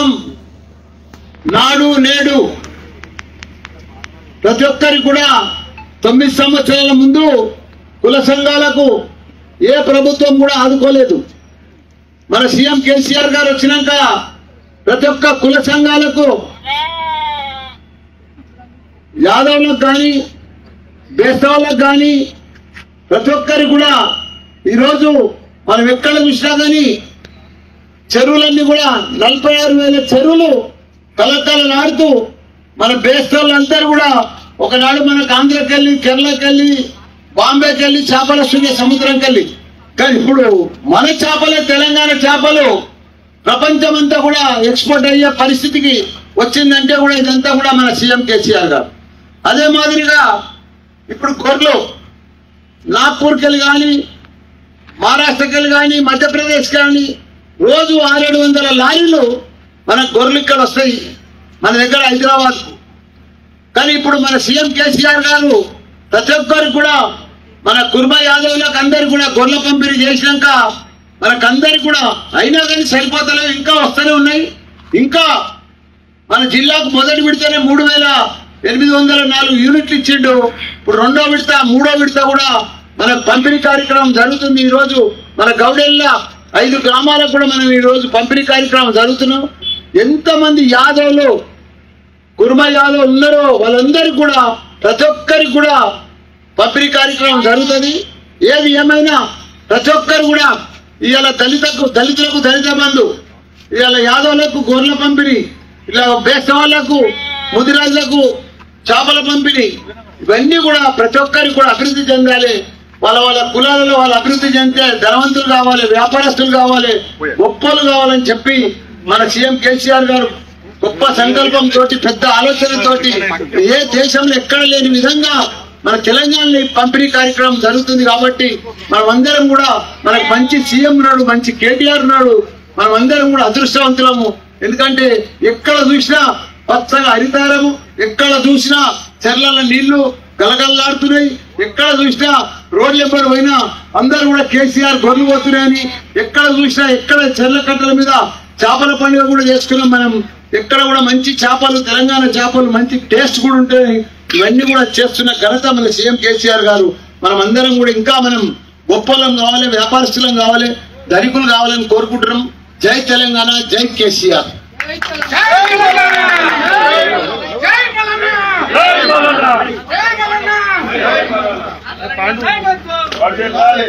పథకం నాడు నేడు ప్రతి ఒక్కరికి కూడా తొమ్మిది సంవత్సరాల ముందు కుల సంఘాలకు ఏ ప్రభుత్వం కూడా ఆదుకోలేదు. మన సీఎం కేసీఆర్ గారు వచ్చినాక ప్రతి ఒక్క కుల సంఘాలకు యాదవులకు కానీ బేస్తవులకు కానీ ప్రతి ఒక్కరికి కూడా ఈరోజు మనం ఎక్కడ చూసినా కానీ చెరువులన్నీ కూడా నలభై ఆరు వేల చెరువులు కలకలలాడుతూ మన బేస్తోళ్ళందరూ కూడా ఒకనాడు మనకు ఆంధ్రకి వెళ్ళి కేరళకి వెళ్ళి బాంబేకి వెళ్ళి చేపలు వస్తున్నాయి సముద్రంకి వెళ్ళి కానీ ఇప్పుడు మన చేపలే తెలంగాణ చేపలు. ప్రపంచమంతా కూడా ఎక్స్పోర్ట్ అయ్యే పరిస్థితికి వచ్చిందంటే కూడా ఇదంతా కూడా మన సీఎం కేసీఆర్ గారు. అదే మాదిరిగా ఇప్పుడు గొర్రెలు నాగ్పూర్కి వెళ్ళి కానీ మహారాష్ట్రకి వెళ్ళి కానీ మధ్యప్రదేశ్ కానీ రోజు ఆరేడు వందల లారీలు మన గొర్రెలు ఇక్కడ వస్తాయి. మన దగ్గర హైదరాబాద్ కానీ ఇప్పుడు మన సీఎం కేసీఆర్ గారు ప్రతి ఒక్కరు కూడా మన కుర్మ యాదవులకు అందరు కూడా గొర్రెల పంపిణీ చేసినాక మనకందరికి కూడా అయినా కానీ సరిపోతలేవు ఇంకా వస్తూనే ఉన్నాయి. ఇంకా మన జిల్లాకు మొదటి విడతనే మూడు వేల ఎనిమిది వందల నాలుగు యూనిట్లు ఇచ్చిండు. ఇప్పుడు రెండో విడత మూడో విడత కూడా మన పంపిణీ కార్యక్రమం జరుగుతుంది. ఈరోజు మన గౌడెల్లా ఐదు గ్రామాలకు కూడా మనం ఈరోజు పంపిణీ కార్యక్రమం జరుగుతున్నాం. ఎంతమంది యాదవులు కుర్మ యాదవ్ ఉన్నారో వాళ్ళందరికీ కూడా ప్రతి ఒక్కరికి కూడా పంపిణీ కార్యక్రమం జరుగుతుంది. ఏది ఏమైనా ప్రతి ఒక్కరు కూడా ఇవాళ దళితకు దళితులకు దళిత బంధు ఇవాళ యాదవులకు గొర్రెల పంపిణీ ఇలా బేస్తవాళ్ళకు ముదిరాజులకు చేపల పంపిణీ ఇవన్నీ కూడా ప్రతి ఒక్కరికి కూడా అభివృద్ధి చెందాలి. వాళ్ళ వాళ్ళ కులాలలో వాళ్ళు అభివృద్ధి చెందితే ధనవంతులు కావాలి వ్యాపారస్తులు కావాలి గొప్పలు కావాలని చెప్పి మన సీఎం కేసీఆర్ గారు గొప్ప సంకల్పం తోటి పెద్ద ఆలోచనతోటి ఏ దేశంలో ఎక్కడ లేని విధంగా మన తెలంగాణని పంపిణీ కార్యక్రమం జరుగుతుంది కాబట్టి మనం అందరం కూడా మనకు మంచి సీఎం ఉన్నాడు మంచి కేటీఆర్ ఉన్నాడు మనం అందరం కూడా అదృష్టవంతులము. ఎందుకంటే ఎక్కడ చూసినా పచ్చగా హరితారము ఎక్కడ చూసినా చెర్ల నీళ్ళు గలగలలాడుతున్నాయి ఎక్కడ చూసినా రోడ్లు ఎప్పుడు పోయినా అందరూ కూడా కేసీఆర్ గొర్రెలు పోతున్నాయని ఎక్కడ చూసినా ఎక్కడ చెర్ల కట్టల మీద చేపల పండుగ కూడా చేసుకున్నాం మనం. ఎక్కడ కూడా మంచి చేపలు తెలంగాణ చేపలు మంచి టేస్ట్ కూడా ఉంటాయి ఇవన్నీ కూడా చేస్తున్న ఘనత మన సీఎం కేసీఆర్ గారు. మనం అందరం కూడా ఇంకా మనం గొప్పలం కావాలి వ్యాపారస్తులం కావాలి ధనికులు కావాలని కోరుకుంటున్నాం. జై తెలంగాణ జై కేసీఆర్ జై తెలంగాణ జై తెలంగాణ జై తెలంగాణ